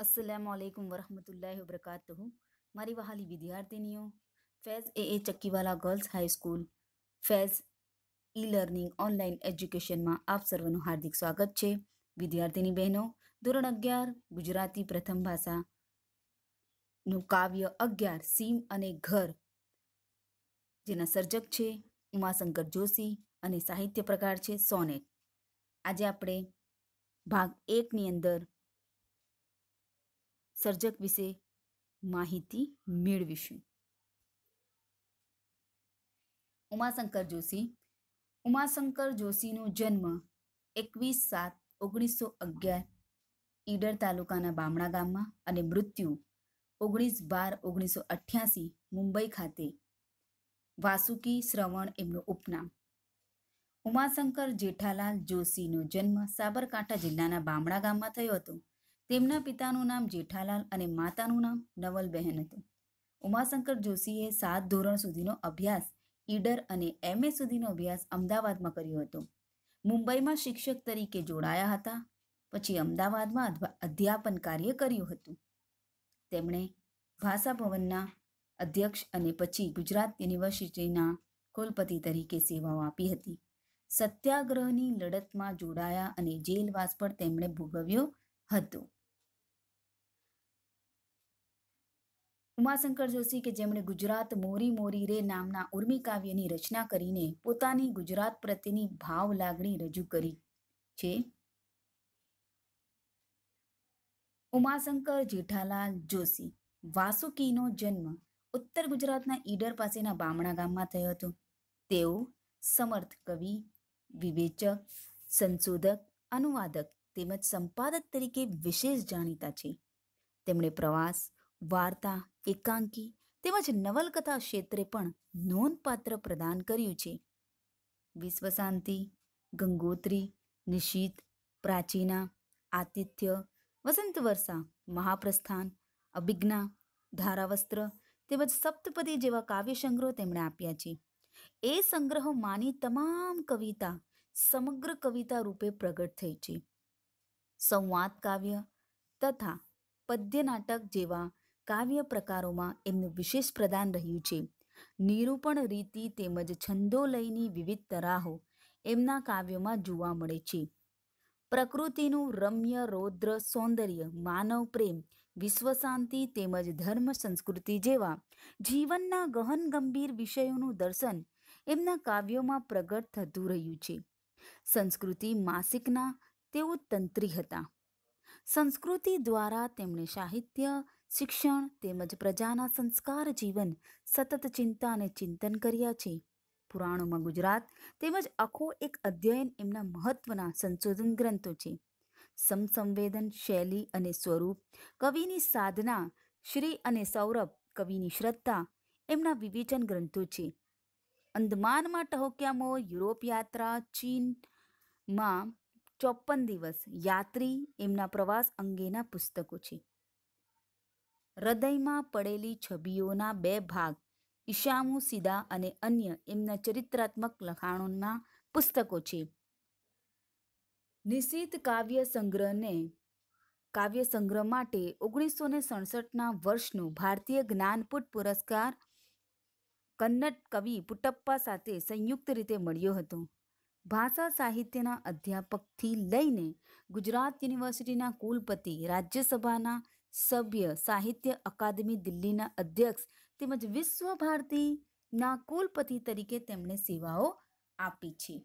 અસલામ આલેકુમ વરહમતુલ્લાહ વબરકાતુહુ મારી વહાલી વિદ્યાર્થીનીઓ ફેઝ એ એ Chakkiwala girls high school phase e learning online એજ્યુકેશનમાં આપ સર્વનું હાર્દિક સ્વાગત છે વિદ્યાર્થીની બહેનો ધોરણ અગિયાર ગુજરાતી પ્રથમ ભાષાનું કાવ્ય અગિયાર સીમ અને ઘર જેના સર્જક છે ઉમાશંકર જોશી અને સાહિત્ય પ્રકાર છે સોનેટ આજે આપણે ભાગ એકની અંદર સર્જક વિશે માહિતી મેળવીશું. ઉમાશંકર જોશી. ઉમાશંકર જોશીનો જન્મ એકવીસ સાત ઓગણીસો અગિયાર ઈડર તાલુકાના બામણા ગામમાં અને મૃત્યુ ઓગણીસ બાર ઓગણીસો અઠ્યાસી મુંબઈ ખાતે વાસુકી શ્રવણ એમનું ઉપનામ. ઉમાશંકર જેઠાલાલ જોશીનો જન્મ સાબરકાંઠા જિલ્લાના બામણા ગામમાં થયો હતો. તેમના પિતાનું નામ જેઠાલાલ અને માતાનું નામ નવલબહેન હતું. ઉમાશંકર જોશીએ સાત ધોરણ સુધીનો અભ્યાસ, ઈડર અને એમએ સુધીનો અભ્યાસ અમદાવાદમાં કર્યો હતો. મુંબઈમાં શિક્ષક તરીકે જોડાયા હતા, પછી અમદાવાદમાં અધ્યાપન કાર્ય કર્યું હતું. તેમણે ભાષા ભવનના અધ્યક્ષ અને પછી ગુજરાત યુનિવર્સિટીના કુલપતિ તરીકે સેવાઓ આપી હતી. સત્યાગ્રહની લડતમાં જોડાયા અને જેલવાસ પર તેમણે ભોગવ્યો હતો. ઉમાશંકર જોશી કે જેમણે ગુજરાત મોરી મોરી રે નામના ઉર્મી કાવ્યની રચના કરીને પોતાની ગુજરાત પ્રત્યેની ભાવ લાગણી રજૂ કરી છે. ઉમાશંકર જેઠાલાલ જોશી, વાસુકીનો જન્મ ઉત્તર ગુજરાતના ઈડર પાસેના બામણા ગામમાં થયો હતો. તેઓ સમર્થ કવિ, વિવેચક, સંશોધક, અનુવાદક તેમજ સંપાદક તરીકે વિશેષ જાણીતા છે. તેમણે પ્રવાસ વાર્તા, એકાંકી તેમજ નવલકથા ક્ષેત્રે પણ નોંધપાત્ર પ્રદાન કર્યું છે. વિશ્વશાંતિ, ગંગોત્રી, નિશીત, પ્રાચીના, આતિથ્ય, વસંત વર્ષા, મહાપ્રસ્થાન, અભિજ્ઞા, ધારાવસ્ત્ર તેમજ સપ્તપદી જેવા કાવ્ય સંગ્રહો તેમણે આપ્યા છે. એ સંગ્રહો માની તમામ કવિતા સમગ્ર કવિતા રૂપે પ્રગટ થઈ છે. સંવાદ કાવ્ય તથા પદ્ય નાટક જેવા કાવ્ય પ્રકારોમાં એમનું વિશેષ પ્રદાન રહ્યું છે. નિરૂપણ રીતિ તેમજ છંદોલયની વિવિધ તરાહો એમના કાવ્યોમાં જોવા મળે છે. પ્રકૃતિનું રમ્ય, રૌદ્ર સૌંદર્ય, માનવ પ્રેમ વિશ્વ શાંતિ તેમજ ધર્મ સંસ્કૃતિ જેવા જીવનના ગહન ગંભીર વિષયોનું દર્શન એમના કાવ્યોમાં પ્રગટ થતું રહ્યું છે. સંસ્કૃતિ માસિકના તેઓ તંત્રી હતા. સંસ્કૃતિ દ્વારા તેમણે સાહિત્ય, શિક્ષણ તેમજ પ્રજાના સંસ્કાર જીવન સતત ચિંતા અને ચિંતન કર્યા છે. પુરાણોમાં ગુજરાત તેમજ આખો એક અધ્યયન એમના મહત્વના સંશોધન ગ્રંથો છે. સમસંવેદન શૈલી અને સ્વરૂપ, કવિની સાધના, શ્રી અને સૌરભ કવિની શ્રદ્ધા એમના વિવેચન ગ્રંથો છે. અંદમાનમાં ટહોક્યામો યુરોપ યાત્રા ચીનમાં ચોપન દિવસ યાત્રી એમના પ્રવાસ અંગેના પુસ્તકો છે. હૃદયમાં પડેલી છબીઓના બે ભાગ, ઈશામુ સીદા અને અન્ય એમના ચરિત્રાત્મક લખાણોના પુસ્તકો છે. નિશિત કાવ્ય સંગ્રહને, કાવ્ય સંગ્રહ માટે ઓગણીસો ને સડસઠના વર્ષનો ભારતીય જ્ઞાનપુટ પુરસ્કાર કન્નડ કવિ પુટપ્પા સાથે સંયુક્ત રીતે મળ્યો હતો. ભાષા સાહિત્યના અધ્યાપકથી લઈને ગુજરાત યુનિવર્સિટીના કુલપતિ, રાજ્યસભાના સભ્ય, સાહિત્ય અકાદમી દિલ્હીના અધ્યક્ષ તેમજ વિશ્વ ભારતીના કુલપતિ તરીકે તેમણે સેવાઓ આપી છે.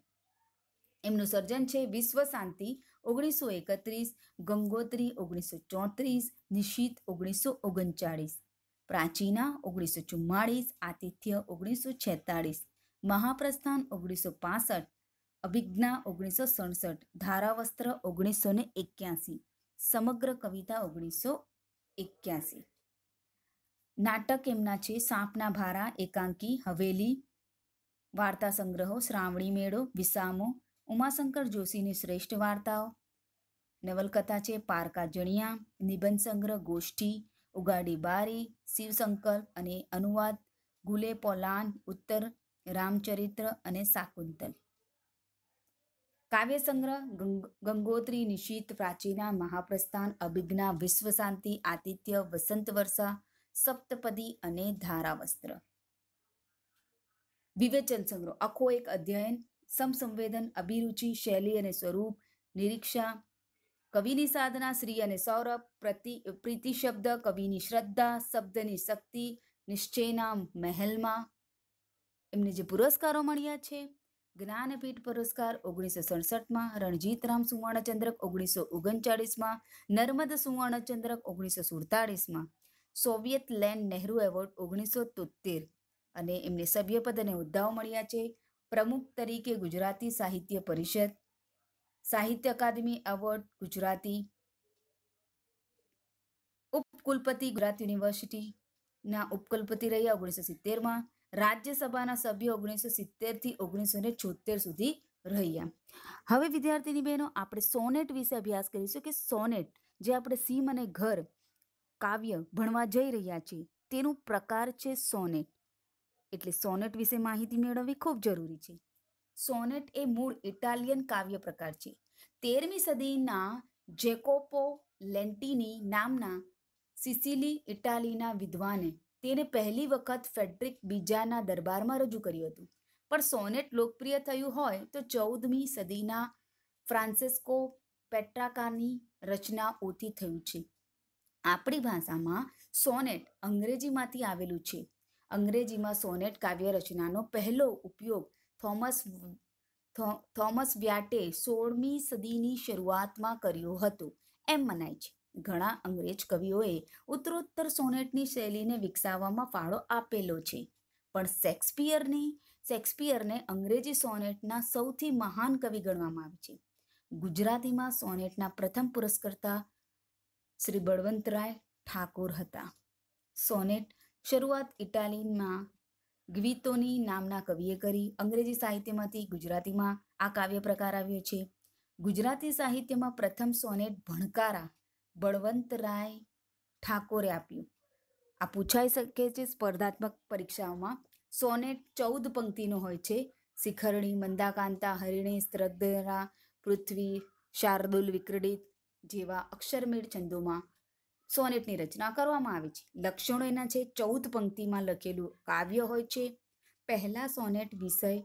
એમનું સર્જન છે વિશ્વ શાંતિ ઓગણીસો એકત્રીસ, ગંગોત્રી ઓગણીસો ચોત્રીસ, નિશિત ઓગણીસો ઓગણચાળીસ, પ્રાચીના ઓગણીસો ચુમ્માળીસ, આતિથ્ય ઓગણીસો છેતાળીસ, મહાપ્રસ્થાન ઓગણીસો પાસઠ અભિજ્ઞા ઓગણીસો સડસઠ ધારાવસ્ત્ર ઓગણીસો ને એક્યાસી સમગ્ર કવિતા ઓગણીસો એક્યાસી નાટક એમના છે, સાપના ભારા, એકાંકી, હવેલી વાર્તા સંગ્રહો શ્રાવણી મેળો, વિસામો, ઉમાશંકર જોશીની શ્રેષ્ઠ વાર્તાઓ. નવલકથા છે, પારકા જણિયા, નિબંધ સંગ્રહ, ગોષ્ઠી, ઉગાડી બારી, શિવશંકર અને અનુવાદ, ગુલે પોલાન ઉત્તર, રામચરિત્ર અને શાકુંતલ. કાવ્ય સંગ્રહ ગંગ- ગંગોત્રી નિશિત પ્રાચીના મહાપ્રસ્થાન, અભિજ્ઞા વિશ્વ શાંતિ આતિથ્ય, વસંત વર્ષા, સપ્તપદી અને ધારાવસ્ત્ર. વિવેચન સંગ્રહ. આખો એક અધ્યયન, સમસંવેદન, અભિરુચિ, શૈલી અને સ્વરૂપ, નિરીક્ષા, કવિની સાધના, શ્રી અને સૌરભ, પ્રતિ, પ્રીતિ શબ્દ, કવિની શ્રદ્ધા, શબ્દની શક્તિ, નિશ્ચયના મહેલમાં. એમને જે પુરસ્કારો મળ્યા છે જ્ઞાનપીઠ પુરસ્કાર ઓગણીસો સડસઠમાં રણજીતરામ સુવર્ણચંદ્રક ઓગણીસો ઓગણચાળીસમાં નર્મદ સુવર્ણચંદ્રક ઓગણીસો સુડતાળીસમાં સોવિયત લેન્ડ નહેરુ એવોર્ડ ઓગણીસો તોતેર અને એમને સભ્યપદ અને હોદ્દાઓ મળ્યા છે. પ્રમુખ તરીકે ગુજરાતી સાહિત્ય પરિષદ, સાહિત્ય અકાદમી એવોર્ડ, ગુજરાતી ઉપકુલપતિ ગુજરાત યુનિવર્સિટીના ઉપકુલપતિ રહ્યા ઓગણીસો સિત્તેરમાં રાજ્યસભાના સભ્ય ઓગણીસો સિત્તેરથી ઓગણીસો ને છોતેર સુધી રહ્યા. હવે વિદ્યાર્થીની બહેનો, આપણે સોનેટ વિશે અભ્યાસ કરીશું કે સોનેટ, જે આપણે સીમ અને ઘર કાવ્ય ભણવા જઈ રહ્યા છીએ, તેનું પ્રકાર છે સોનેટ. એટલે સોનેટ વિશે માહિતી મેળવવી ખૂબ જરૂરી છે. સોનેટ એ મૂળ ઇટાલિયન કાવ્ય પ્રકાર છે. તેરમી સદીના જેકોપો લેન્ટીની નામના સિસિલી, ઇટાલીના વિદ્વાને તેને પહેલી વખત ફેડરિક બીજાના દરબારમાં રજૂ કર્યું હતું. પણ સોનેટ લોકપ્રિય થયું હોય તો ચૌદમી સદીના ફ્રાન્સિસ્કો પેટ્રાકાની રચનાઓથી થયું છે. આપણી ભાષામાં સોનેટ અંગ્રેજીમાંથી આવેલું છે. અંગ્રેજીમાં સોનેટ કાવ્ય રચનાનો પહેલો ઉપયોગ થોમસ થોમસ વ્યાટે સોળમી સદીની શરૂઆતમાં કર્યો હતો. એમ મનાય છે. ઘણા અંગ્રેજ કવિઓએ ઉત્તરોત્તર સોનેટની શૈલીને વિકસાવવામાં ફાળો આપેલો છે. પણ શેક્સપિયરની, શેક્સપિયરને અંગ્રેજી સોનેટના સૌથી મહાન કવિ ગણવામાં આવે છે. ગુજરાતીમાં સોનેટના પ્રથમ પુરસ્કર્તા શ્રી બળવંતરાય ઠાકોર હતા. સોનેટ શરૂઆત ઇટાલીમાં ગ્વિતોની નામના કવિએ કરી. અંગ્રેજી સાહિત્યમાંથી ગુજરાતીમાં આ કાવ્ય પ્રકાર આવ્યો છે. ગુજરાતી સાહિત્યમાં પ્રથમ સોનેટ ભણકારા બળવંતરાય ઠાકોરે આપ્યું. આ પૂછાઈ શકે છે, સ્પર્ધાત્મક પરીક્ષાઓમાં સોનેટ ચૌદ પંક્તિનો હોય છે. શિખરણી, મંદાકાંતા, હરિણી સ્ત્રદ્ધરા પૃથ્વી, શાર્દુલ, વિક્રડિત જેવા અક્ષરમેળ છંદોમાં સોનેટની રચના કરવામાં આવે છે. લક્ષણો એના છે. ચૌદ પંક્તિમાં લખેલું કાવ્ય હોય છે. પહેલા સોનેટ વિષય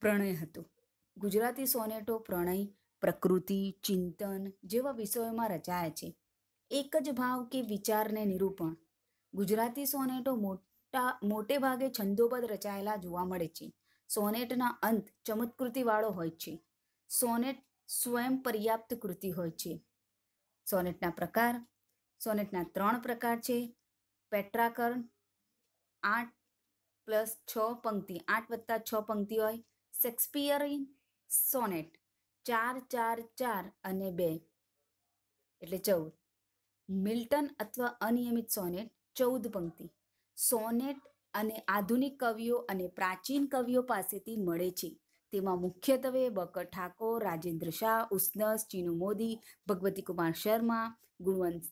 પ્રણય હતો. ગુજરાતી સોનેટો પ્રણય પ્રકૃતિ, ચિંતન જેવા વિષયોમાં રચાયા છે. એક જ ભાવ કે વિચારને નિરૂપણ. ગુજરાતી સોનેટો મોટા, મોટે ભાગે છંદોબદ્ધ રચાયેલા જોવા મળે છે. સોનેટના અંત ચમત્કૃતિવાળો હોય છે. સોનેટ સ્વયં પર્યાપ્ત કૃતિ હોય છે. સોનેટના પ્રકાર. સોનેટના ત્રણ પ્રકાર છે. પેટ્રાકર્ણ આઠ પ્લસ છ પંક્તિ. આઠ વત્તા છ પંક્તિ હોય. Shakespearean sonnet. ચાર ચાર ચાર અને બે. એટલે ચૌદ. મિલ્ટન અથવા અનિયમિત સોનેટ, ચૌદ પંક્તિ. સોનેટ અને આધુનિક કવિઓ અને પ્રાચીન કવિઓ પાસેથી મળે છે. તેમાં મુખ્યત્વે બકર ઠાકોર, રાજેન્દ્ર શાહ, ઉસ્નસ, ચીનુ મોદી, ભગવતી કુમાર શર્મા, ગુણવંત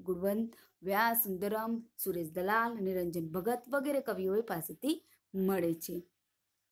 ગુણવંત વ્યાસ, સુંદરમ, સુરેશ દલાલ, નિરંજન ભગત વગેરે કવિઓ પાસેથી મળે છે.